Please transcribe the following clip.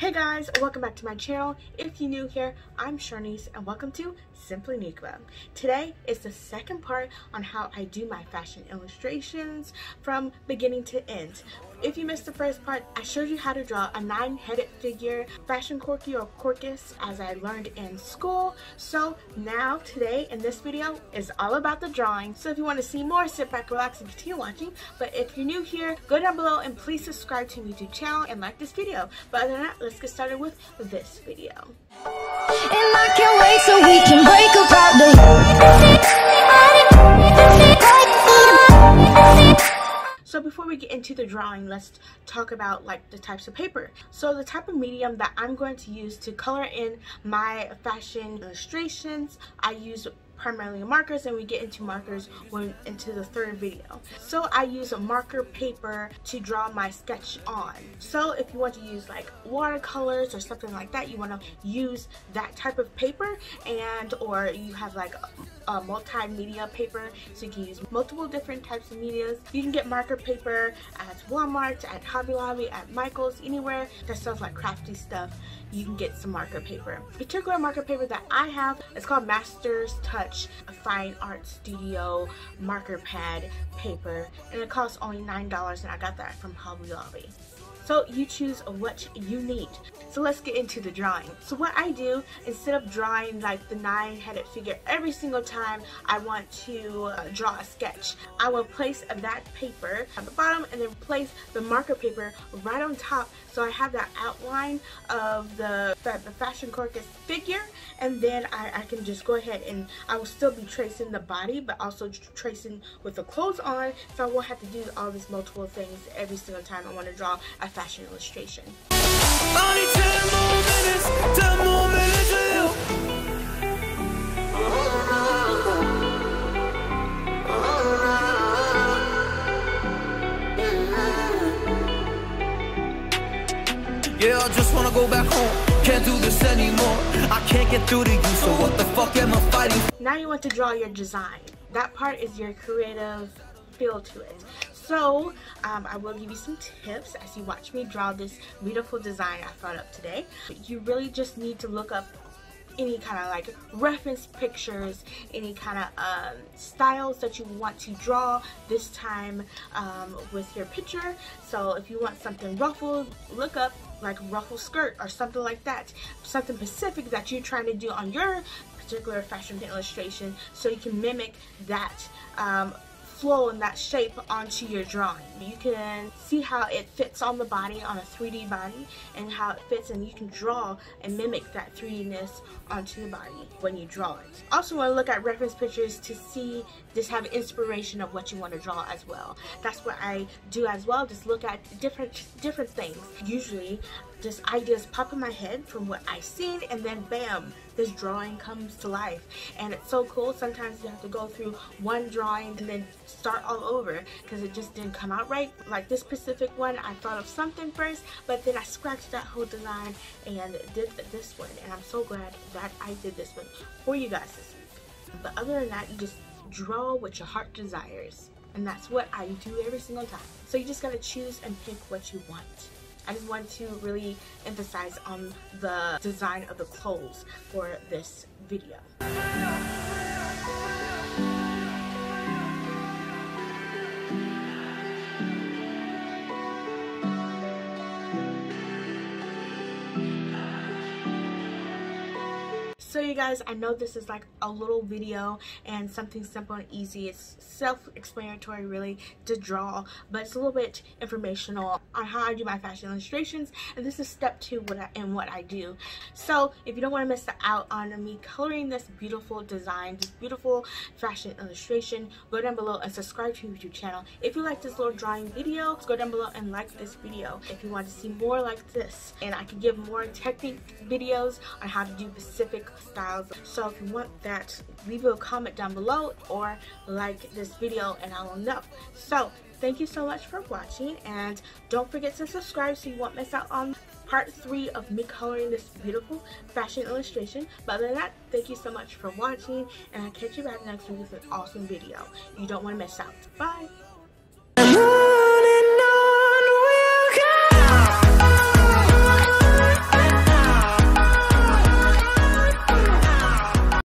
Hey guys, welcome back to my channel. If you're new here, I'm Charniece and welcome to Simply Ne'qua. Today is the second part on how I do my fashion illustrations from beginning to end. If you missed the first part, I showed you how to draw a nine-headed figure, fashion croquis or corcus, as I learned in school. So now, today, in this video, is all about the drawing. So if you want to see more, sit back, relax, and continue watching. But if you're new here, go down below and please subscribe to my YouTube channel and like this video. But other than that, let's get started with this video. Into the drawing, let's talk about like the types of paper. So the type of medium that I'm going to use to color in my fashion illustrations, I use primarily markers and we get into markers when into the third video. So I use a marker paper to draw my sketch on. So if you want to use like watercolors or something like that, you want to use that type of paper and or you have like multimedia paper so you can use multiple different types of medias. You can get marker paper at Walmart, at Hobby Lobby, at Michael's, anywhere that sells like crafty stuff you can get some marker paper. Particular marker paper that I have is called Masters Touch Fine Art Studio marker pad paper and it costs only $9 and I got that from Hobby Lobby. So you choose what you need. So let's get into the drawing. So what I do, instead of drawing like the nine-headed figure every single time I want to uh, draw a sketch, I will place that paper at the bottom and then place the marker paper right on top so I have that outline of the, the, the Fashion Corcus figure and then I, I can just go ahead and I will still be tracing the body but also tracing with the clothes on so I won't have to do all these multiple things every single time I want to draw a fashion illustration. Yeah, I just wanna go back home. Can't do this anymore. I can't get through to you, so what the fuck am I fighting? Now you want to draw your design. That part is your creative feel to it. So um, I will give you some tips as you watch me draw this beautiful design I thought up today. You really just need to look up any kind of like reference pictures, any kind of um, styles that you want to draw this time um, with your picture. So if you want something ruffled, look up like ruffle skirt or something like that. Something specific that you're trying to do on your particular fashion illustration so you can mimic that um, flow and that shape onto your drawing. You can see how it fits on the body, on a 3D body, and how it fits and you can draw and mimic that 3D-ness onto the body when you draw it. Also want to look at reference pictures to see, just have inspiration of what you want to draw as well. That's what I do as well, just look at different, different things. Usually just ideas pop in my head from what I've seen and then bam, this drawing comes to life. And it's so cool. Sometimes you have to go through one drawing and then start all over because it just didn't come out right. Like this specific one, I thought of something first, but then I scratched that whole design and did this one. And I'm so glad that I did this one for you guys this week. But other than that, you just draw what your heart desires. And that's what I do every single time. So you just gotta choose and pick what you want. I just want to really emphasize on the design of the clothes for this video. So you guys, I know this is like a little video and something simple and easy. It's self-explanatory really to draw, but it's a little bit informational on how I do my fashion illustrations. And this is step two what I, in what I do. So if you don't want to miss out on me coloring this beautiful design, this beautiful fashion illustration, go down below and subscribe to my YouTube channel. If you like this little drawing video, go down below and like this video. If you want to see more like this, and I can give more technique videos on how to do specific styles. So if you want that leave a comment down below or like this video and I will know. So thank you so much for watching and don't forget to subscribe so you won't miss out on part three of me coloring this beautiful fashion illustration. But other than that thank you so much for watching and I'll catch you back next week with an awesome video. You don't want to miss out. Bye